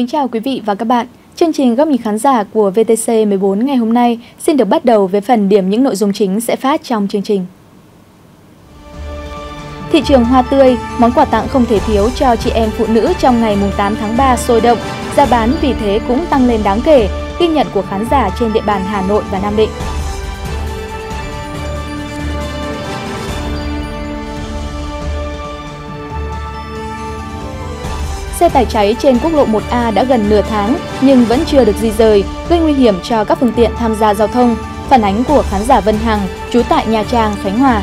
Kính chào quý vị và các bạn. Chương trình góc nhìn khán giả của VTC 14 ngày hôm nay xin được bắt đầu với phần điểm những nội dung chính sẽ phát trong chương trình. Thị trường hoa tươi, món quà tặng không thể thiếu cho chị em phụ nữ trong ngày 8 tháng 3 sôi động, giá bán vì thế cũng tăng lên đáng kể, ghi nhận của khán giả trên địa bàn Hà Nội và Nam Định. Xe tải cháy trên quốc lộ 1A đã gần nửa tháng nhưng vẫn chưa được di rời, gây nguy hiểm cho các phương tiện tham gia giao thông. Phản ánh của khán giả Vân Hằng, trú tại Nha Trang, Khánh Hòa.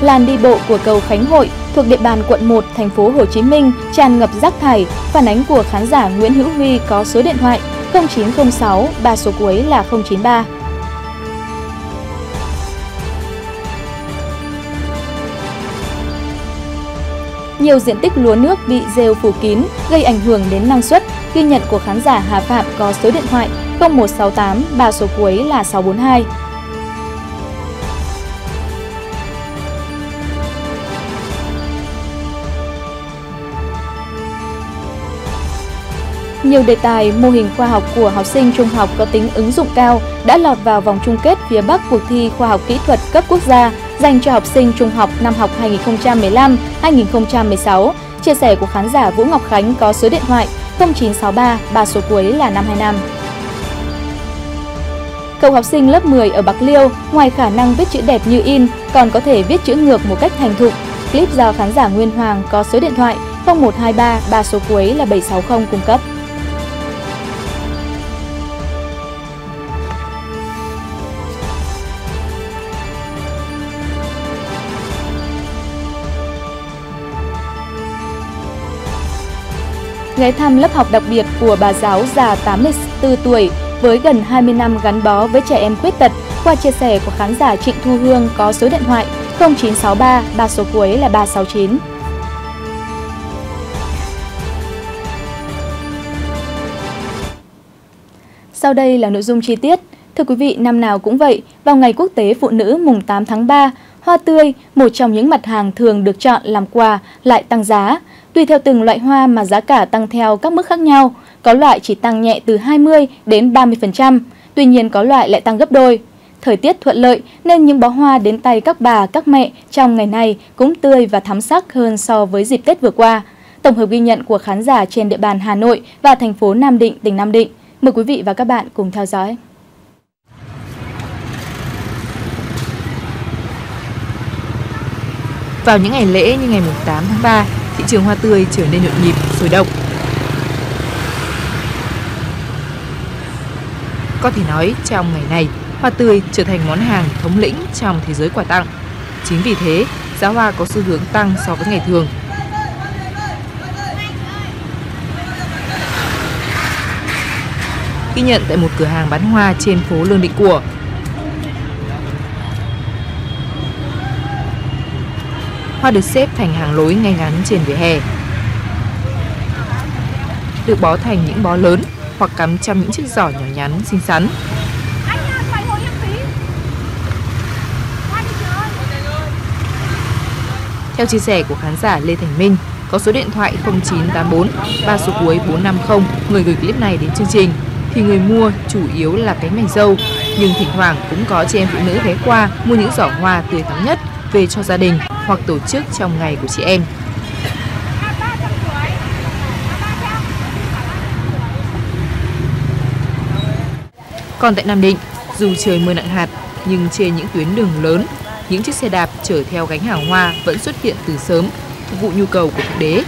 Làn đi bộ của cầu Khánh Hội thuộc địa bàn quận 1, thành phố Hồ Chí Minh tràn ngập rác thải. Phản ánh của khán giả Nguyễn Hữu Huy có số điện thoại 0906 ba số cuối là 093. Nhiều diện tích lúa nước bị rêu phủ kín, gây ảnh hưởng đến năng suất. Ghi nhận của khán giả Hà Phạm có số điện thoại 0168 ba số cuối là 642. Nhiều đề tài, mô hình khoa học của học sinh trung học có tính ứng dụng cao đã lọt vào vòng chung kết phía Bắc cuộc thi khoa học kỹ thuật cấp quốc gia dành cho học sinh trung học năm học 2015-2016. Chia sẻ của khán giả Vũ Ngọc Khánh có số điện thoại 0963 ba số cuối là 525. Cậu học sinh lớp 10 ở Bạc Liêu, ngoài khả năng viết chữ đẹp như in, còn có thể viết chữ ngược một cách thành thục. Clip do khán giả Nguyên Hoàng có số điện thoại 0123 ba số cuối là 760 cung cấp. Ghé thăm lớp học đặc biệt của bà giáo già 84 tuổi với gần 20 năm gắn bó với trẻ em khuyết tật qua chia sẻ của khán giả Trịnh Thu Hương có số điện thoại 0963 ba số cuối là 369. Sau đây là nội dung chi tiết. Thưa quý vị, năm nào cũng vậy, vào ngày quốc tế phụ nữ mùng 8 tháng 3, hoa tươi, một trong những mặt hàng thường được chọn làm quà, lại tăng giá. Tùy theo từng loại hoa mà giá cả tăng theo các mức khác nhau, có loại chỉ tăng nhẹ từ 20 đến 30%, tuy nhiên có loại lại tăng gấp đôi. Thời tiết thuận lợi nên những bó hoa đến tay các bà, các mẹ trong ngày này cũng tươi và thắm sắc hơn so với dịp Tết vừa qua. Tổng hợp ghi nhận của khán giả trên địa bàn Hà Nội và thành phố Nam Định, tỉnh Nam Định. Mời quý vị và các bạn cùng theo dõi. Vào những ngày lễ như ngày 8 tháng 3, thị trường hoa tươi trở nên nhộn nhịp, sôi động. Có thể nói trong ngày này, hoa tươi trở thành món hàng thống lĩnh trong thế giới quà tặng. Chính vì thế, giá hoa có xu hướng tăng so với ngày thường. Ghi nhận tại một cửa hàng bán hoa trên phố Lương Định Của, hoa được xếp thành hàng lối ngay ngắn trên vỉa hè. Được bó thành những bó lớn hoặc cắm trong những chiếc giỏ nhỏ nhắn xinh xắn. Theo chia sẻ của khán giả Lê Thành Minh, có số điện thoại 0984 ba số cuối 450 người gửi clip này đến chương trình thì người mua chủ yếu là cánh mày dâu nhưng thỉnh thoảng cũng có chị em phụ nữ ghé qua mua những giỏ hoa tươi thắm nhất về cho gia đình hoặc tổ chức trong ngày của chị em. Còn tại Nam Định, dù trời mưa nặng hạt, nhưng trên những tuyến đường lớn, những chiếc xe đạp chở theo gánh hàng hoa vẫn xuất hiện từ sớm, phục vụ nhu cầu của thực đế.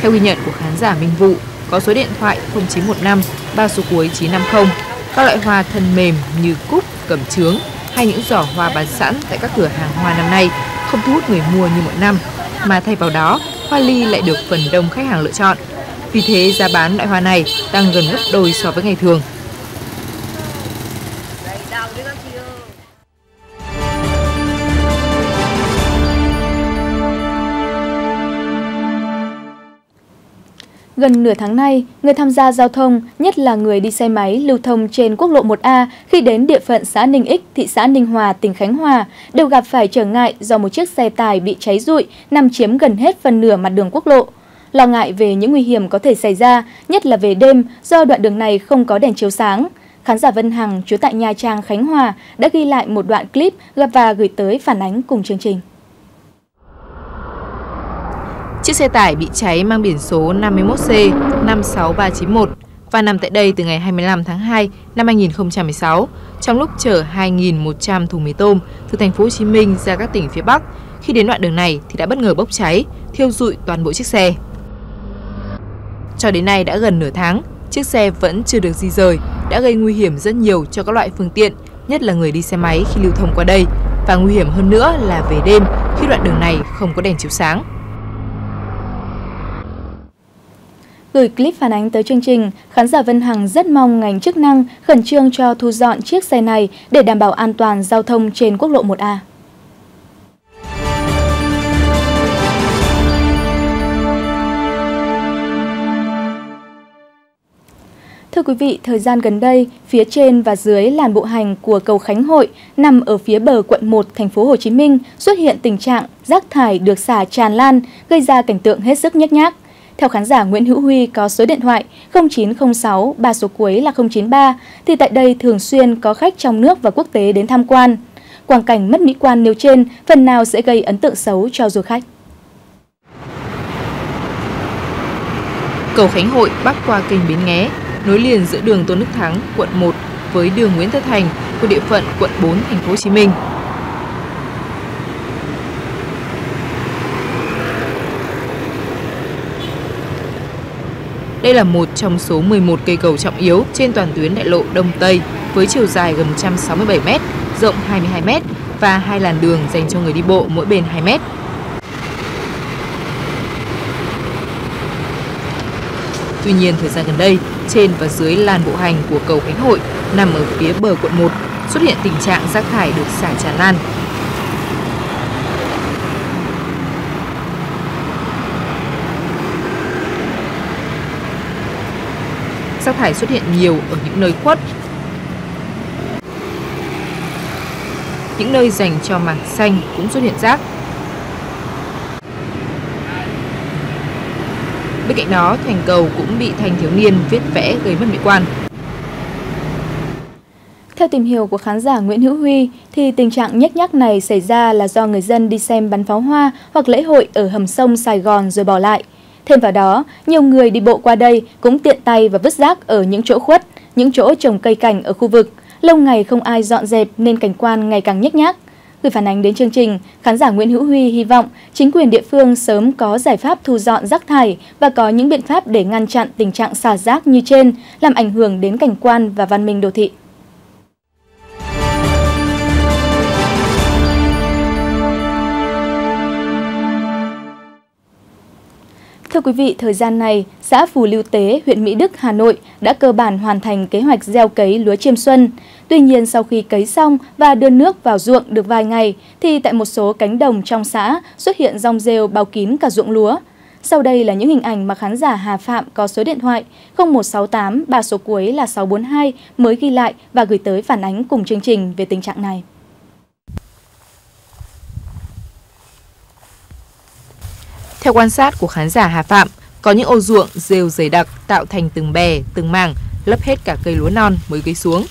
Theo ghi nhận của khán giả Minh Vụ, có số điện thoại 0915 3 số cuối 950 các loại hoa thân mềm như cúc, cẩm trướng hay những giỏ hoa bán sẵn tại các cửa hàng hoa năm nay không thu hút người mua như mọi năm, mà thay vào đó, hoa ly lại được phần đông khách hàng lựa chọn. Vì thế, giá bán loại hoa này tăng gần gấp đôi so với ngày thường. Gần nửa tháng nay, người tham gia giao thông, nhất là người đi xe máy lưu thông trên quốc lộ 1A khi đến địa phận xã Ninh Ích, thị xã Ninh Hòa, tỉnh Khánh Hòa đều gặp phải trở ngại do một chiếc xe tải bị cháy rụi nằm chiếm gần hết phần nửa mặt đường quốc lộ. Lo ngại về những nguy hiểm có thể xảy ra, nhất là về đêm do đoạn đường này không có đèn chiếu sáng. Khán giả Vân Hằng, chú tại Nha Trang, Khánh Hòa đã ghi lại một đoạn clip gặp và gửi tới phản ánh cùng chương trình. Chiếc xe tải bị cháy mang biển số 51C 56391 và nằm tại đây từ ngày 25 tháng 2 năm 2016 trong lúc chở 2.100 thùng mì tôm từ thành phố Hồ Chí Minh ra các tỉnh phía Bắc. Khi đến đoạn đường này thì đã bất ngờ bốc cháy, thiêu rụi toàn bộ chiếc xe. Cho đến nay đã gần nửa tháng, chiếc xe vẫn chưa được di rời, đã gây nguy hiểm rất nhiều cho các loại phương tiện, nhất là người đi xe máy khi lưu thông qua đây. Và nguy hiểm hơn nữa là về đêm khi đoạn đường này không có đèn chiếu sáng. Gửi clip phản ánh tới chương trình, khán giả Vân Hằng rất mong ngành chức năng khẩn trương cho thu dọn chiếc xe này để đảm bảo an toàn giao thông trên quốc lộ 1A. Thưa quý vị, thời gian gần đây, phía trên và dưới làn bộ hành của cầu Khánh Hội nằm ở phía bờ quận 1 thành phố Hồ Chí Minh xuất hiện tình trạng rác thải được xả tràn lan, gây ra cảnh tượng hết sức nhếch nhác. Theo khán giả Nguyễn Hữu Huy có số điện thoại 0906 ba số cuối là 093 thì tại đây thường xuyên có khách trong nước và quốc tế đến tham quan. Quang cảnh mất mỹ quan nêu trên phần nào sẽ gây ấn tượng xấu cho du khách. Cầu Khánh Hội bắc qua kênh Bến Nghé, nối liền giữa đường Tôn Đức Thắng, quận 1 với đường Nguyễn Tất Thành của địa phận quận 4 thành phố Hồ Chí Minh. Đây là một trong số 11 cây cầu trọng yếu trên toàn tuyến đại lộ Đông Tây với chiều dài gần 167 m, rộng 22 m và hai làn đường dành cho người đi bộ mỗi bên 2 m. Tuy nhiên, thời gian gần đây, trên và dưới làn bộ hành của cầu Khánh Hội nằm ở phía bờ quận 1 xuất hiện tình trạng rác thải được xả tràn lan. Rác thải xuất hiện nhiều ở những nơi khuất, những nơi dành cho mảng xanh cũng xuất hiện rác. Bên cạnh đó, thành cầu cũng bị thanh thiếu niên viết vẽ gây mất mỹ quan. Theo tìm hiểu của khán giả Nguyễn Hữu Huy, thì tình trạng nhếch nhác này xảy ra là do người dân đi xem bắn pháo hoa hoặc lễ hội ở hầm sông Sài Gòn rồi bỏ lại. Thêm vào đó, nhiều người đi bộ qua đây cũng tiện tay và vứt rác ở những chỗ khuất, những chỗ trồng cây cảnh ở khu vực. Lâu ngày không ai dọn dẹp nên cảnh quan ngày càng nhếch nhác. Gửi phản ánh đến chương trình, khán giả Nguyễn Hữu Huy hy vọng chính quyền địa phương sớm có giải pháp thu dọn rác thải và có những biện pháp để ngăn chặn tình trạng xả rác như trên, làm ảnh hưởng đến cảnh quan và văn minh đô thị. Thưa quý vị, thời gian này, xã Phù Lưu Tế, huyện Mỹ Đức, Hà Nội đã cơ bản hoàn thành kế hoạch gieo cấy lúa chiêm xuân. Tuy nhiên, sau khi cấy xong và đưa nước vào ruộng được vài ngày, thì tại một số cánh đồng trong xã xuất hiện rong rêu bao kín cả ruộng lúa. Sau đây là những hình ảnh mà khán giả Hà Phạm có số điện thoại 0168 ba số cuối là 642 mới ghi lại và gửi tới phản ánh cùng chương trình về tình trạng này. Theo quan sát của khán giả Hà Phạm, có những ô ruộng rêu dày đặc tạo thành từng bè, từng mảng, lấp hết cả cây lúa non mới gây xuống.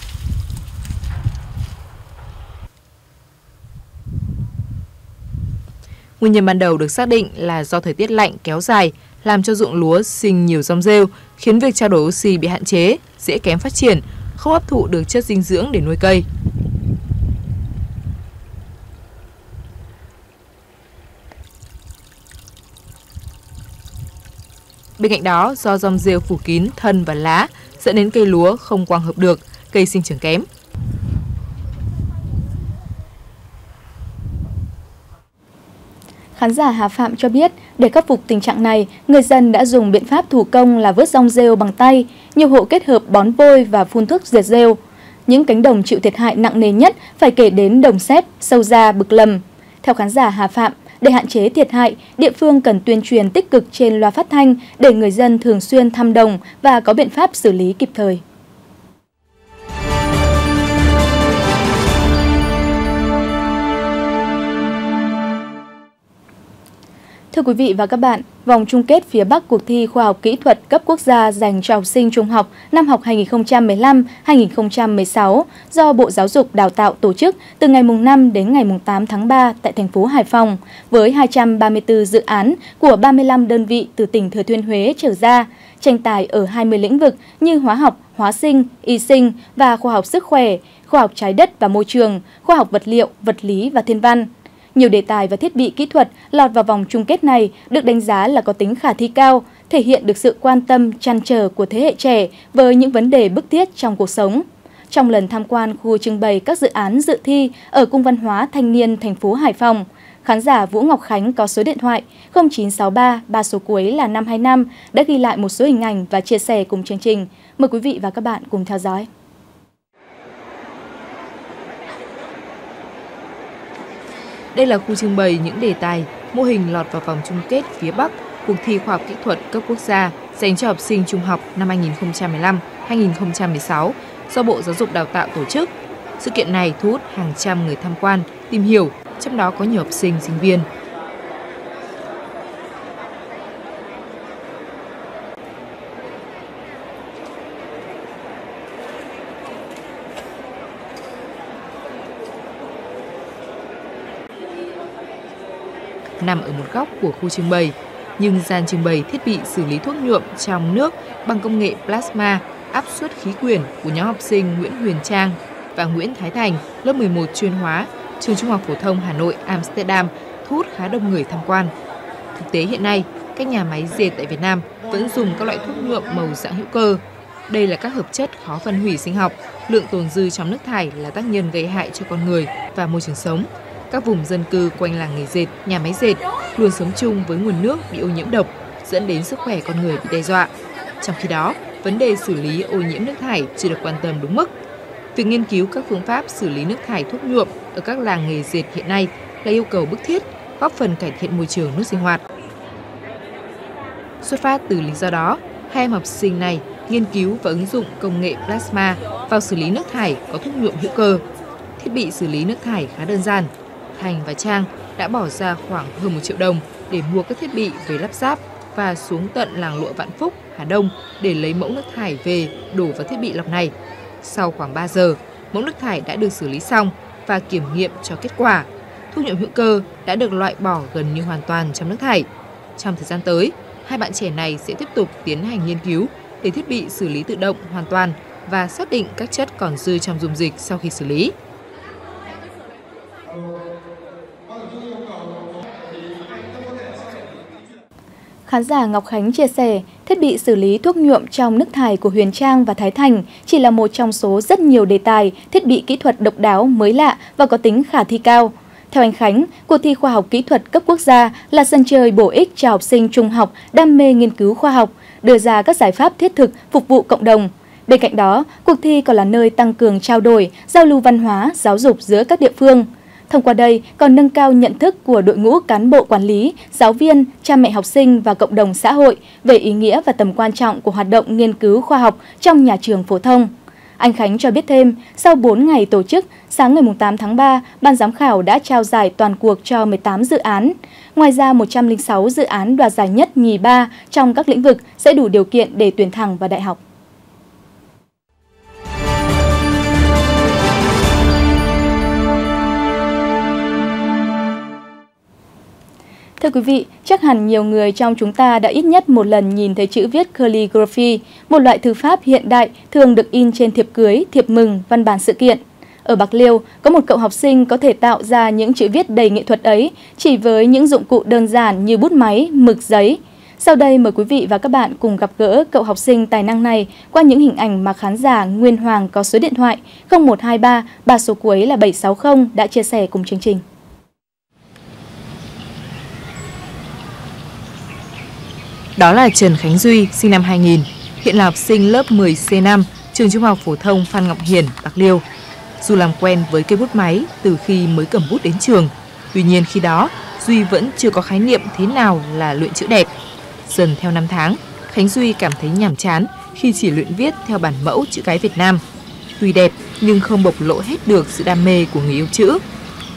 Nguyên nhân ban đầu được xác định là do thời tiết lạnh kéo dài, làm cho ruộng lúa sinh nhiều rong rêu, khiến việc trao đổi oxy bị hạn chế, dễ kém phát triển, không hấp thụ được chất dinh dưỡng để nuôi cây. Bên cạnh đó, do rong rêu phủ kín thân và lá dẫn đến cây lúa không quang hợp được, cây sinh trưởng kém. Khán giả Hà Phạm cho biết, để khắc phục tình trạng này, người dân đã dùng biện pháp thủ công là vớt rong rêu bằng tay, nhiều hộ kết hợp bón vôi và phun thuốc diệt rêu. Những cánh đồng chịu thiệt hại nặng nề nhất phải kể đến đồng xếp, sâu ra, bực lầm. Theo khán giả Hà Phạm, để hạn chế thiệt hại, địa phương cần tuyên truyền tích cực trên loa phát thanh để người dân thường xuyên thăm đồng và có biện pháp xử lý kịp thời. Thưa quý vị và các bạn, vòng chung kết phía Bắc cuộc thi khoa học kỹ thuật cấp quốc gia dành cho học sinh trung học năm học 2015-2016 do Bộ Giáo dục Đào tạo tổ chức từ ngày 5 đến ngày 8 tháng 3 tại thành phố Hải Phòng với 234 dự án của 35 đơn vị từ tỉnh Thừa Thiên Huế trở ra, tranh tài ở 20 lĩnh vực như hóa học, hóa sinh, y sinh và khoa học sức khỏe, khoa học trái đất và môi trường, khoa học vật liệu, vật lý và thiên văn. Nhiều đề tài và thiết bị kỹ thuật lọt vào vòng chung kết này được đánh giá là có tính khả thi cao, thể hiện được sự quan tâm, chăn trở của thế hệ trẻ với những vấn đề bức thiết trong cuộc sống. Trong lần tham quan khu trưng bày các dự án dự thi ở Cung văn hóa thanh niên thành phố Hải Phòng, khán giả Vũ Ngọc Khánh có số điện thoại 0963 ba số cuối là 525 đã ghi lại một số hình ảnh và chia sẻ cùng chương trình. Mời quý vị và các bạn cùng theo dõi. Đây là khu trưng bày những đề tài, mô hình lọt vào vòng chung kết phía Bắc cuộc thi khoa học kỹ thuật cấp quốc gia dành cho học sinh trung học năm 2015-2016 do Bộ Giáo dục Đào tạo tổ chức. Sự kiện này thu hút hàng trăm người tham quan, tìm hiểu, trong đó có nhiều học sinh, sinh viên. Nằm ở một góc của khu trưng bày, nhưng gian trưng bày thiết bị xử lý thuốc nhuộm trong nước bằng công nghệ plasma áp suất khí quyển của nhóm học sinh Nguyễn Huyền Trang và Nguyễn Thái Thành, lớp 11 chuyên hóa, trường Trung học phổ thông Hà Nội Amsterdam thu hút khá đông người tham quan. Thực tế hiện nay, các nhà máy dệt tại Việt Nam vẫn dùng các loại thuốc nhuộm màu dạng hữu cơ. Đây là các hợp chất khó phân hủy sinh học, lượng tồn dư trong nước thải là tác nhân gây hại cho con người và môi trường sống các vùng dân cư quanh làng nghề dệt, nhà máy dệt luôn sống chung với nguồn nước bị ô nhiễm độc, dẫn đến sức khỏe con người bị đe dọa. Trong khi đó, vấn đề xử lý ô nhiễm nước thải chưa được quan tâm đúng mức. Việc nghiên cứu các phương pháp xử lý nước thải thuốc nhuộm ở các làng nghề dệt hiện nay là yêu cầu bức thiết, góp phần cải thiện môi trường nước sinh hoạt. Xuất phát từ lý do đó, hai em học sinh này nghiên cứu và ứng dụng công nghệ plasma vào xử lý nước thải có thuốc nhuộm hữu cơ. Thiết bị xử lý nước thải khá đơn giản, Thành và Trang đã bỏ ra khoảng hơn 1 triệu đồng để mua các thiết bị về lắp ráp và xuống tận làng lụa Vạn Phúc, Hà Đông để lấy mẫu nước thải về đổ vào thiết bị lọc này. Sau khoảng 3 giờ, mẫu nước thải đã được xử lý xong và kiểm nghiệm cho kết quả. Thuốc nhuộm hữu cơ đã được loại bỏ gần như hoàn toàn trong nước thải. Trong thời gian tới, hai bạn trẻ này sẽ tiếp tục tiến hành nghiên cứu để thiết bị xử lý tự động hoàn toàn và xác định các chất còn dư trong dung dịch sau khi xử lý. Khán giả Ngọc Khánh chia sẻ, thiết bị xử lý thuốc nhuộm trong nước thải của Huyền Trang và Thái Thành chỉ là một trong số rất nhiều đề tài, thiết bị kỹ thuật độc đáo, mới lạ và có tính khả thi cao. Theo anh Khánh, cuộc thi khoa học kỹ thuật cấp quốc gia là sân chơi bổ ích cho học sinh trung học đam mê nghiên cứu khoa học, đưa ra các giải pháp thiết thực phục vụ cộng đồng. Bên cạnh đó, cuộc thi còn là nơi tăng cường trao đổi, giao lưu văn hóa, giáo dục giữa các địa phương – Thông qua đây còn nâng cao nhận thức của đội ngũ cán bộ quản lý, giáo viên, cha mẹ học sinh và cộng đồng xã hội về ý nghĩa và tầm quan trọng của hoạt động nghiên cứu khoa học trong nhà trường phổ thông. Anh Khánh cho biết thêm, sau 4 ngày tổ chức, sáng ngày 8 tháng 3, ban giám khảo đã trao giải toàn cuộc cho 18 dự án. Ngoài ra, 106 dự án đoạt giải nhất nhì ba trong các lĩnh vực sẽ đủ điều kiện để tuyển thẳng vào đại học. Thưa quý vị, chắc hẳn nhiều người trong chúng ta đã ít nhất một lần nhìn thấy chữ viết calligraphy, một loại thư pháp hiện đại thường được in trên thiệp cưới, thiệp mừng, văn bản sự kiện. Ở Bạc Liêu, có một cậu học sinh có thể tạo ra những chữ viết đầy nghệ thuật ấy chỉ với những dụng cụ đơn giản như bút máy, mực giấy. Sau đây mời quý vị và các bạn cùng gặp gỡ cậu học sinh tài năng này qua những hình ảnh mà khán giả Nguyên Hoàng có số điện thoại 0123 ba số cuối là 760 đã chia sẻ cùng chương trình. Đó là Trần Khánh Duy, sinh năm 2000, hiện là học sinh lớp 10C5, trường Trung học phổ thông Phan Ngọc Hiển, Bạc Liêu. Dù làm quen với cây bút máy từ khi mới cầm bút đến trường, tuy nhiên khi đó Duy vẫn chưa có khái niệm thế nào là luyện chữ đẹp. Dần theo năm tháng, Khánh Duy cảm thấy nhàm chán khi chỉ luyện viết theo bản mẫu chữ cái Việt Nam. Tuy đẹp nhưng không bộc lộ hết được sự đam mê của người yêu chữ.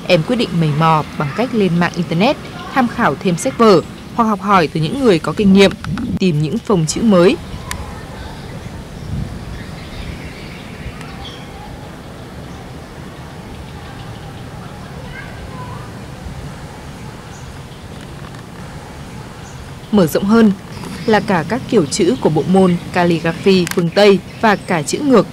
Em quyết định mầy mò bằng cách lên mạng Internet, tham khảo thêm sách vở hoặc học hỏi từ những người có kinh nghiệm, tìm những phông chữ mới. Mở rộng hơn là cả các kiểu chữ của bộ môn calligraphy phương Tây và cả chữ ngược.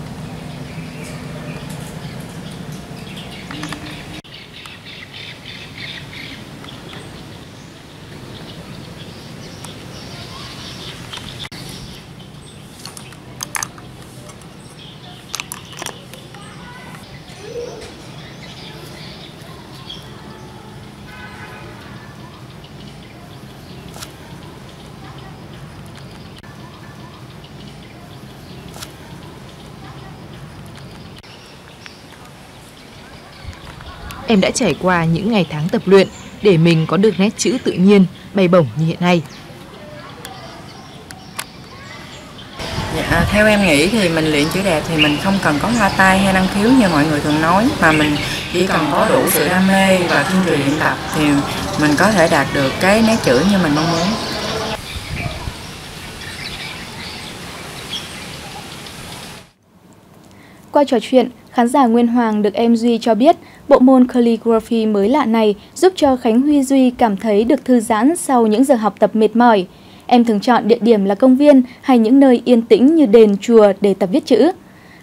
Em đã trải qua những ngày tháng tập luyện để mình có được nét chữ tự nhiên, bay bổng như hiện nay. Dạ, theo em nghĩ thì mình luyện chữ đẹp thì mình không cần có hoa tay hay năng khiếu như mọi người thường nói mà mình chỉ cần có đủ sự đam mê và kiên trì luyện tập thì mình có thể đạt được cái nét chữ như mình mong muốn. Qua trò chuyện, khán giả Nguyên Hoàng được em Duy cho biết bộ môn calligraphy mới lạ này giúp cho Khánh Huy Duy cảm thấy được thư giãn sau những giờ học tập mệt mỏi. Em thường chọn địa điểm là công viên hay những nơi yên tĩnh như đền, chùa để tập viết chữ.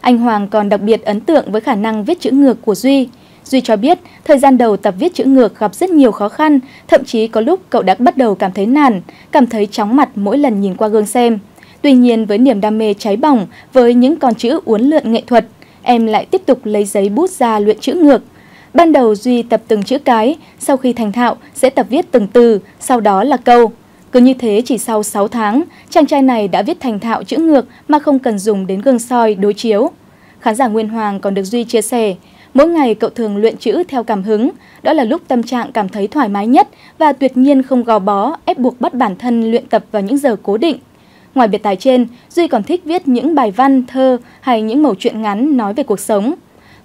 Anh Hoàng còn đặc biệt ấn tượng với khả năng viết chữ ngược của Duy. Duy cho biết, thời gian đầu tập viết chữ ngược gặp rất nhiều khó khăn, thậm chí có lúc cậu đã bắt đầu cảm thấy nản, cảm thấy chóng mặt mỗi lần nhìn qua gương xem. Tuy nhiên với niềm đam mê cháy bỏng, với những con chữ uốn lượn nghệ thuật, em lại tiếp tục lấy giấy bút ra luyện chữ ngược. Ban đầu Duy tập từng chữ cái, sau khi thành thạo sẽ tập viết từng từ, sau đó là câu. Cứ như thế chỉ sau 6 tháng, chàng trai này đã viết thành thạo chữ ngược mà không cần dùng đến gương soi, đối chiếu. Khán giả Nguyên Hoàng còn được Duy chia sẻ, mỗi ngày cậu thường luyện chữ theo cảm hứng, đó là lúc tâm trạng cảm thấy thoải mái nhất và tuyệt nhiên không gò bó, ép buộc bắt bản thân luyện tập vào những giờ cố định. Ngoài biệt tài trên, Duy còn thích viết những bài văn, thơ hay những mẩu chuyện ngắn nói về cuộc sống.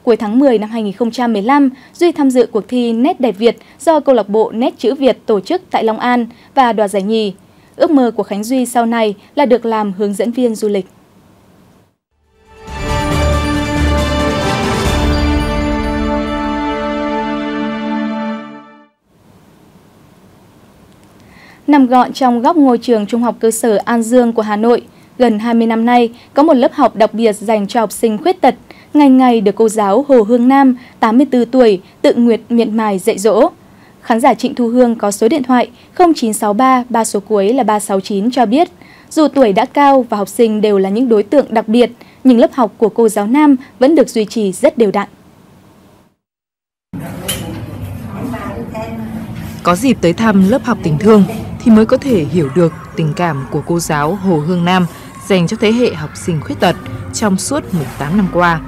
Cuối tháng 10 năm 2015, Duy tham dự cuộc thi Nét đẹp Việt do câu lạc bộ Nét chữ Việt tổ chức tại Long An và đoạt giải nhì. Ước mơ của Khánh Duy sau này là được làm hướng dẫn viên du lịch. Nằm gọn trong góc ngôi trường trung học cơ sở An Dương của Hà Nội, gần 20 năm nay có một lớp học đặc biệt dành cho học sinh khuyết tật, ngày ngày được cô giáo Hồ Hương Nam, 84 tuổi, tự nguyện miệt mài dạy dỗ. Khán giả Trịnh Thu Hương có số điện thoại 0963 ba số cuối là 369 cho biết, dù tuổi đã cao và học sinh đều là những đối tượng đặc biệt, nhưng lớp học của cô giáo Nam vẫn được duy trì rất đều đặn. Có dịp tới thăm lớp học tình thương thì mới có thể hiểu được tình cảm của cô giáo Hồ Hương Nam dành cho thế hệ học sinh khuyết tật trong suốt 18 năm qua.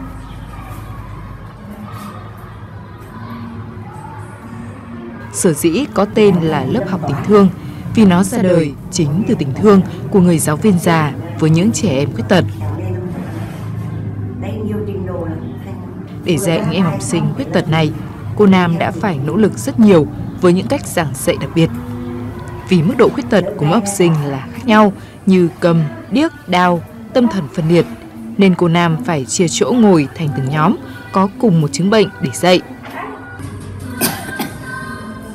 Sở dĩ có tên là lớp học tình thương vì nó ra đời chính từ tình thương của người giáo viên già với những trẻ em khuyết tật. Để dạy những em học sinh khuyết tật này, cô Nam đã phải nỗ lực rất nhiều với những cách giảng dạy đặc biệt. Vì mức độ khuyết tật của mỗi học sinh là khác nhau như cầm, điếc, đau, tâm thần phân liệt, nên cô Nam phải chia chỗ ngồi thành từng nhóm có cùng một chứng bệnh để dạy.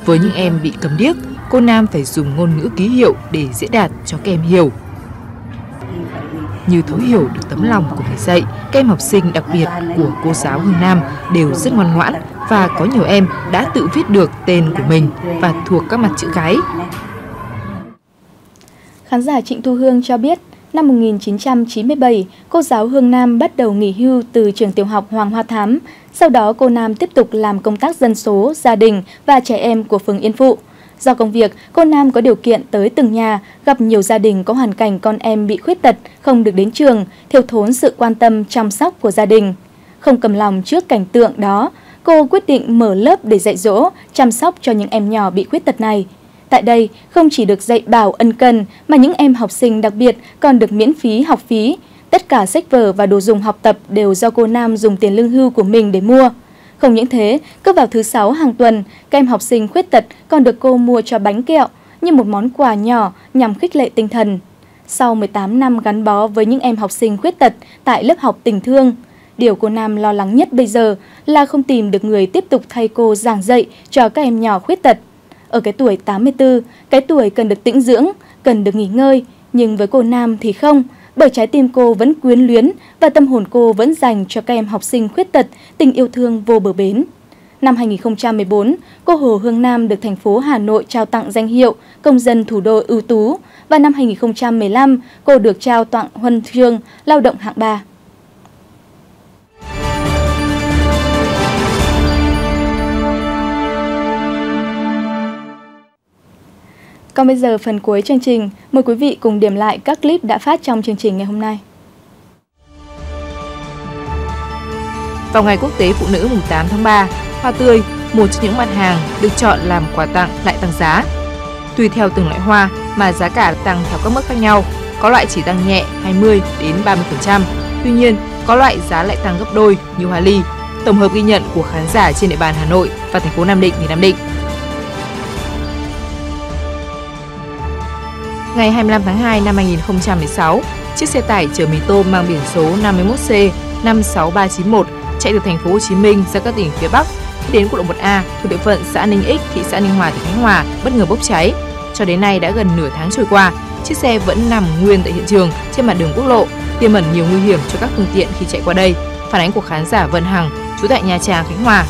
Với những em bị cầm điếc, cô Nam phải dùng ngôn ngữ ký hiệu để diễn đạt cho các em hiểu. Như thấu hiểu được tấm lòng của người dạy, các em học sinh đặc biệt của cô giáo Hương Nam đều rất ngoan ngoãn và có nhiều em đã tự viết được tên của mình và thuộc các mặt chữ cái. Khán giả Trịnh Thu Hương cho biết, năm 1997, cô giáo Hương Nam bắt đầu nghỉ hưu từ trường tiểu học Hoàng Hoa Thám. Sau đó cô Nam tiếp tục làm công tác dân số, gia đình và trẻ em của phường Yên Phụ. Do công việc, cô Nam có điều kiện tới từng nhà, gặp nhiều gia đình có hoàn cảnh con em bị khuyết tật, không được đến trường, thiếu thốn sự quan tâm chăm sóc của gia đình. Không cầm lòng trước cảnh tượng đó, cô quyết định mở lớp để dạy dỗ, chăm sóc cho những em nhỏ bị khuyết tật này. Tại đây, không chỉ được dạy bảo ân cần mà những em học sinh đặc biệt còn được miễn phí học phí. Tất cả sách vở và đồ dùng học tập đều do cô Nam dùng tiền lương hưu của mình để mua. Không những thế, cứ vào thứ sáu hàng tuần, các em học sinh khuyết tật còn được cô mua cho bánh kẹo như một món quà nhỏ nhằm khích lệ tinh thần. Sau 18 năm gắn bó với những em học sinh khuyết tật tại lớp học tình thương, điều cô Nam lo lắng nhất bây giờ là không tìm được người tiếp tục thay cô giảng dạy cho các em nhỏ khuyết tật. Ở cái tuổi 84, cái tuổi cần được tĩnh dưỡng, cần được nghỉ ngơi, nhưng với cô Nam thì không, bởi trái tim cô vẫn quyến luyến và tâm hồn cô vẫn dành cho các em học sinh khuyết tật tình yêu thương vô bờ bến. Năm 2014, cô Hồ Hương Nam được thành phố Hà Nội trao tặng danh hiệu Công dân thủ đô ưu tú và năm 2015 cô được trao tặng huân chương lao động hạng 3. Còn bây giờ phần cuối chương trình, mời quý vị cùng điểm lại các clip đã phát trong chương trình ngày hôm nay. Vào ngày quốc tế phụ nữ mùng 8 tháng 3, hoa tươi, một trong những mặt hàng được chọn làm quà tặng lại tăng giá. Tùy theo từng loại hoa mà giá cả tăng theo các mức khác nhau, có loại chỉ tăng nhẹ 20 đến 30%. Tuy nhiên, có loại giá lại tăng gấp đôi như hoa ly. Tổng hợp ghi nhận của khán giả trên địa bàn Hà Nội và thành phố Nam Định thì Nam Định. Ngày 25 tháng 2 năm 2016, chiếc xe tải chở mì tôm mang biển số 51C 56391 chạy từ thành phố Hồ Chí Minh ra các tỉnh phía Bắc khi đến quốc lộ 1A thuộc địa phận xã Ninh Ích, thị xã Ninh Hòa, tỉnh Khánh Hòa bất ngờ bốc cháy. Cho đến nay đã gần nửa tháng trôi qua, chiếc xe vẫn nằm nguyên tại hiện trường trên mặt đường quốc lộ, tiềm ẩn nhiều nguy hiểm cho các phương tiện khi chạy qua đây. Phản ánh của khán giả Vân Hằng, trú tại Nha Trang, Khánh Hòa.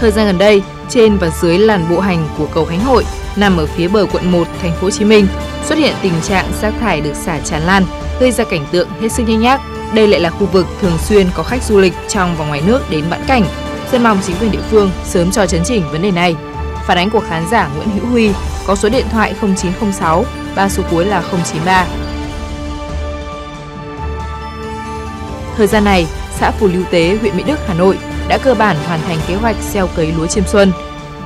Thời gian gần đây, trên và dưới làn bộ hành của cầu Khánh Hội nằm ở phía bờ quận 1 thành phố Hồ Chí Minh xuất hiện tình trạng rác thải được xả tràn lan, gây ra cảnh tượng hết sức nhếch nhác. Đây lại là khu vực thường xuyên có khách du lịch trong và ngoài nước đến vãn cảnh. Rất mong chính quyền địa phương sớm cho chấn chỉnh vấn đề này. Phản ánh của khán giả Nguyễn Hữu Huy có số điện thoại 0906 ba số cuối là 093. Thời gian này, xã Phù Lưu Tế, huyện Mỹ Đức, Hà Nội đã cơ bản hoàn thành kế hoạch gieo cấy lúa chiêm xuân.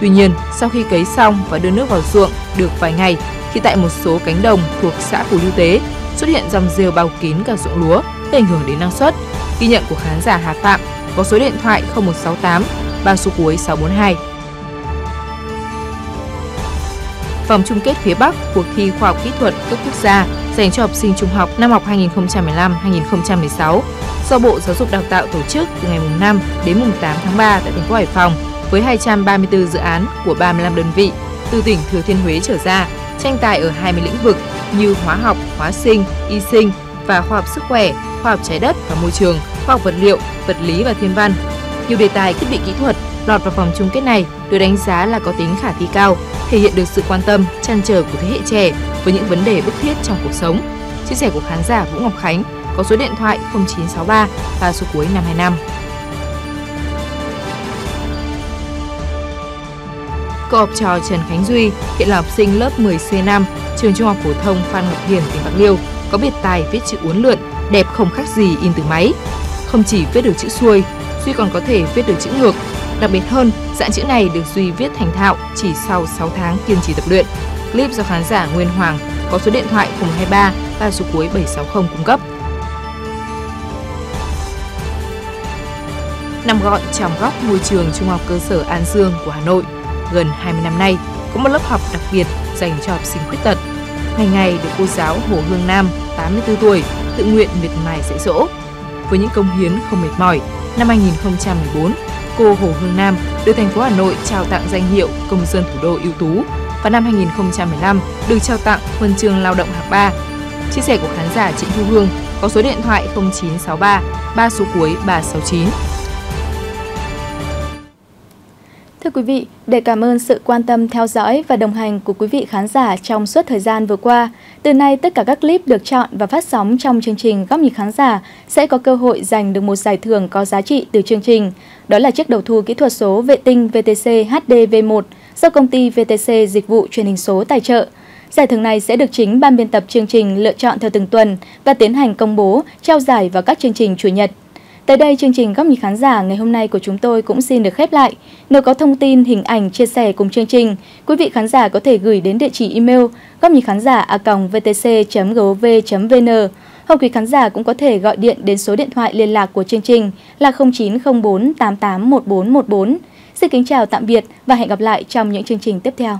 Tuy nhiên, sau khi cấy xong và đưa nước vào ruộng được vài ngày, thì tại một số cánh đồng thuộc xã Phú Lưu Tế xuất hiện dòng rêu bao kín cả ruộng lúa, gây ảnh hưởng đến năng suất. Ghi nhận của khán giả Hà Phạm có số điện thoại 0168 3 số cuối 642. Vòng chung kết phía Bắc cuộc thi khoa học kỹ thuật cấp quốc gia dành cho học sinh trung học năm học 2015-2016 do Bộ Giáo dục Đào tạo tổ chức từ ngày 5 đến mùng 8 tháng 3 tại thành phố Hải Phòng với 234 dự án của 35 đơn vị từ tỉnh Thừa Thiên Huế trở ra, tranh tài ở 20 lĩnh vực như hóa học, hóa sinh, y sinh và khoa học sức khỏe, khoa học trái đất và môi trường, khoa học vật liệu, vật lý và thiên văn. Nhiều đề tài thiết bị kỹ thuật lọt vào vòng chung kết này được đánh giá là có tính khả thi cao, thể hiện được sự quan tâm, chăn trở của thế hệ trẻ với những vấn đề bức thiết trong cuộc sống. Chia sẻ của khán giả Vũ Ngọc Khánh có số điện thoại 0963 và số cuối 525. Cậu học trò Trần Khánh Duy hiện là học sinh lớp 10C5 trường Trung học phổ thông Phan Ngọc Hiền, tỉnh Bạc Liêu, có biệt tài viết chữ uốn lượn, đẹp không khác gì in từ máy. Không chỉ viết được chữ xuôi, Duy còn có thể viết được chữ ngược. Đặc biệt hơn, dạng chữ này được Duy viết thành thạo chỉ sau 6 tháng kiên trì tập luyện. Clip do khán giả Nguyên Hoàng có số điện thoại 023 và số cuối 760 cung cấp. Nằm gọn trong góc ngôi trường Trung học cơ sở An Dương của Hà Nội. Gần 20 năm nay, có một lớp học đặc biệt dành cho học sinh khuyết tật. Ngày ngày được cô giáo Hồ Hương Nam, 84 tuổi, tự nguyện miệt mài dạy dỗ. Với những công hiến không mệt mỏi, năm 2014, cô Hồ Hương Nam được thành phố Hà Nội trao tặng danh hiệu Công dân thủ đô ưu tú và năm 2015 được trao tặng huân chương lao động hạng 3. Chia sẻ của khán giả Trịnh Thu Hương có số điện thoại 0963 3 số cuối 369. Thưa quý vị, để cảm ơn sự quan tâm theo dõi và đồng hành của quý vị khán giả trong suốt thời gian vừa qua, từ nay tất cả các clip được chọn và phát sóng trong chương trình Góc nhìn khán giả sẽ có cơ hội giành được một giải thưởng có giá trị từ chương trình. Đó là chiếc đầu thu kỹ thuật số vệ tinh VTC HD V1 do công ty VTC Dịch vụ Truyền hình số tài trợ. Giải thưởng này sẽ được chính ban biên tập chương trình lựa chọn theo từng tuần và tiến hành công bố, trao giải vào các chương trình Chủ nhật. Tới đây, chương trình Góc nhìn khán giả ngày hôm nay của chúng tôi cũng xin được khép lại. Nếu có thông tin, hình ảnh, chia sẻ cùng chương trình, quý vị khán giả có thể gửi đến địa chỉ email góc nhìn khán giả a vtc.gov.vn hoặc quý khán giả cũng có thể gọi điện đến số điện thoại liên lạc của chương trình là 0904 88 1414. Xin kính chào tạm biệt và hẹn gặp lại trong những chương trình tiếp theo.